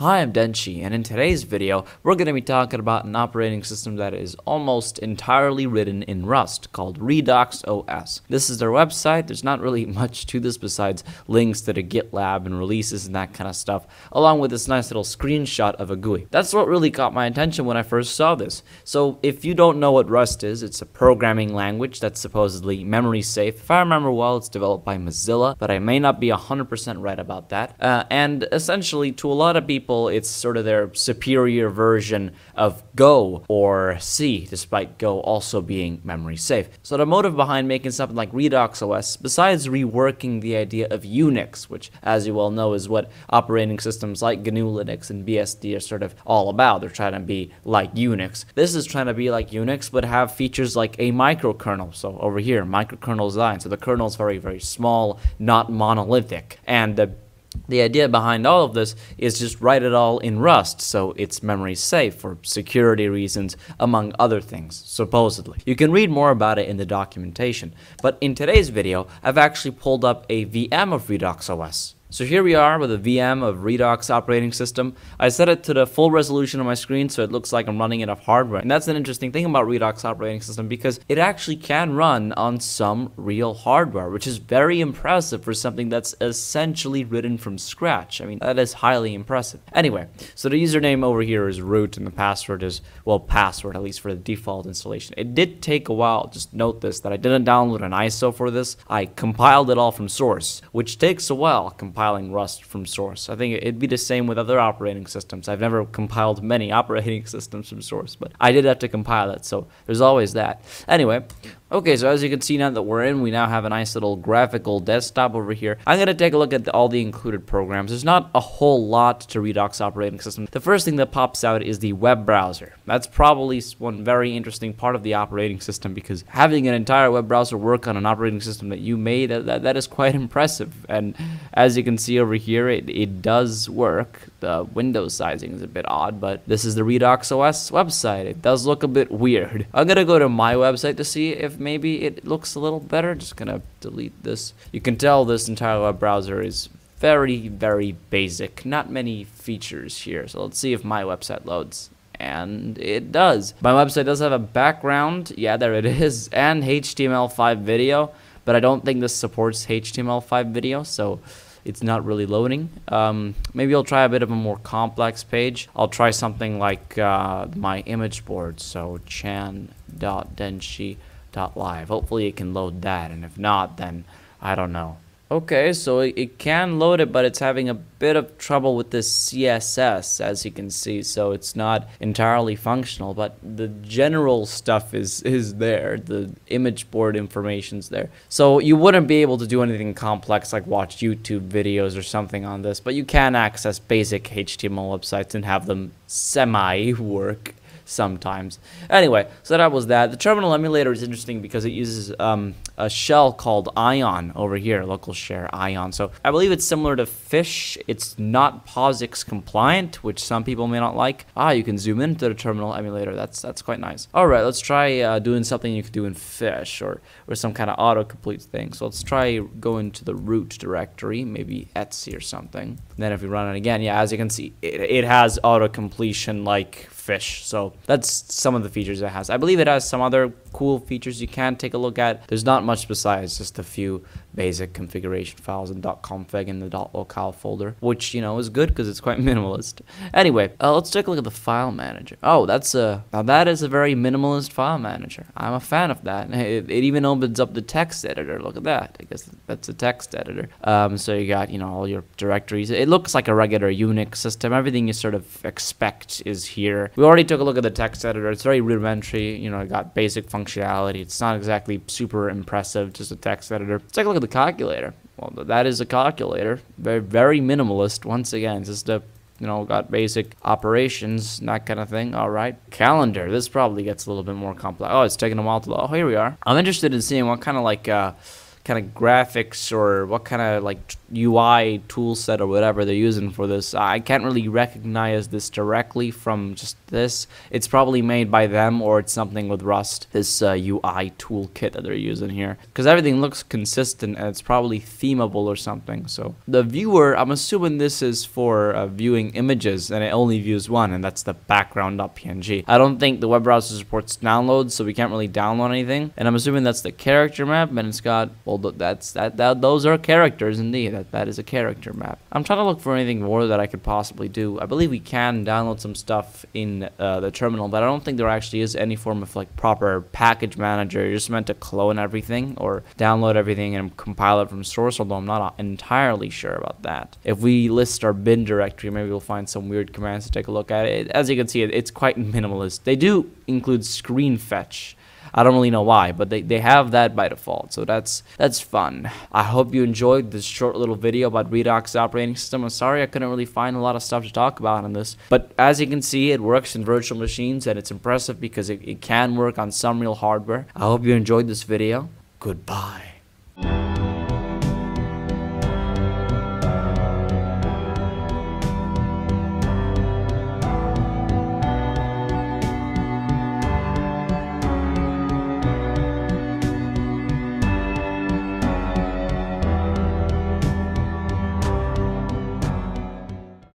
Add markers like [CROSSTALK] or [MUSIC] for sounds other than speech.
Hi, I'm Denshi, and in today's video, we're going to be talking about an operating system that is almost entirely written in Rust, called Redox OS. This is their website, there's not really [LAUGHS] much to this besides links to the GitLab and releases and that kind of stuff, along with this nice little screenshot of a GUI. That's what really caught my attention when I first saw this. So if you don't know what Rust is, it's a programming language that's supposedly memory safe. If I remember well, it's developed by Mozilla, but I may not be 100% right about that. Uh, and essentially, to a lot of people, people, it's sort of their superior version of Go or C, despite Go also being memory safe. So the motive behind making something like Redox OS, besides reworking the idea of Unix, which, as you well know, is what operating systems like GNU Linux and BSD are sort of all about. They're trying to be like Unix. This is trying to be like Unix, but have features like a microkernel. So over here, microkernel design. So the kernel is very, very small, not monolithic. And the the idea behind all of this is just write it all in Rust so it's memory safe for security reasons, among other things, supposedly. You can read more about it in the documentation, but in today's video, I've actually pulled up a VM of Redox OS. So here we are with a VM of Redox operating system. I set it to the full resolution on my screen so it looks like I'm running it off hardware. And that's an interesting thing about Redox operating system because it actually can run on some real hardware, which is very impressive for something that's essentially written from scratch. I mean, that is highly impressive. Anyway, so the username over here is root and the password is, well, password, at least for the default installation. It did take a while, just note this, that I didn't download an ISO for this. I compiled it all from source, which takes a while compiling Rust from source. I think it'd be the same with other operating systems. I've never compiled many [LAUGHS] operating systems from source, but I did have to compile it, so there's always that. Anyway, Okay, so as you can see now that we're in, we now have a nice little graphical desktop over here. I'm going to take a look at the, all the included programs. There's not a whole lot to Redox operating system. The first thing that pops out is the web browser. That's probably one very interesting part of the operating system because having an entire web browser work on an operating system that you made, that, that is quite [LAUGHS] impressive. And as you can see over here, it, it does work. The Windows sizing is a bit odd, but this is the Redox OS website. It does look a bit weird. I'm to go to my website to see if maybe it looks a little better. Just gonna delete this. You can tell this entire web browser is very, very basic. Not many features here. So let's see if my website loads. And it does. My website does have a background. Yeah, there it [LAUGHS] is. And HTML5 video. But I don't think this supports HTML5 video. So it's not really loading. Um, maybe I'll try a bit of a more complex page. I'll try something like uh, my image board. So chan.denshi.live. Hopefully it can load that, and if not, then I don't know. Okay, so it, can load it, but it's having a bit of trouble with this CSS, as you can see, so it's not entirely functional, but the general stuff is, is there. The image board information's there. So you wouldn't be able to do anything complex like watch YouTube videos or something on this, but you can access basic HTML websites and have them semi-work sometimes. Anyway, so that was that. The terminal emulator is interesting because it uses um, a shell called Ion over here, local share Ion. So I believe it's similar to Fish. It's not POSIX compliant, which some people may not like. Ah, you can zoom into the terminal emulator. That's that's quite nice. All right, let's try uh, doing something you could do in Fish or, or some kind of autocomplete thing. So let's try going to the root directory, maybe Etsy or something. Then if we run it again, yeah, as you can see, it, it has autocompletion like fish. So that's some of the features it has. I believe it has some other cool features you can take a look at. There's not much besides just a few basic configuration files in .config in the .local folder, which, you know, is good because it's quite [LAUGHS] minimalist. Anyway, uh, let's take a look at the file manager. Oh, that's a, now that is a very minimalist file manager. I'm a fan of that. [LAUGHS] It, it even opens up the text editor. Look at that. I guess that's a text editor. Um, so you got, you know, all your directories. It looks like a regular Unix system. Everything you sort of expect is here. We already took a look at the text editor. It's very rudimentary. You know, it got basic functionality. It's not exactly super impressive, just a text editor. Let's take a look at the calculator. Well, that is a calculator. Very, very minimalist. Once again, just a you know, got basic operations, that kind of thing. All right. Calendar. This probably gets a little bit more complex. Oh, it's taking a while to load. Oh, here we are. I'm interested in seeing what kind of like uh, kind of graphics or what kind of like UI tool set or whatever they're using for this. I can't really recognize this directly from just this. It's probably made by them or it's something with Rust, this uh, UI toolkit that they're using here. Because everything looks consistent and it's probably themable or something. So the viewer, I'm assuming this is for uh, viewing images and it only views one and that's the background.png. I don't think the web browser supports downloads so we can't really download anything. And I'm assuming that's the character map and it's got, well that's that, that those are characters indeed that that is a character map. I'm trying to look for anything more that I could possibly do. I believe we can download some stuff in uh, the terminal, but I don't think there actually is any form of like proper package manager. You're just meant to clone everything or download everything and compile it from source, although I'm not entirely sure about that. If we list our bin directory, maybe we'll find some weird commands to take a look at it. As you can see, it's quite minimalist. They do include screen fetch, I don't really know why, but they, they have that by default. So that's that's fun. I hope you enjoyed this short little video about Redox operating system. I'm sorry I couldn't really find a lot of stuff to talk about on this. But as you can see, it works in virtual machines and it's impressive because it, it can work on some real hardware. I hope you enjoyed this video. Goodbye.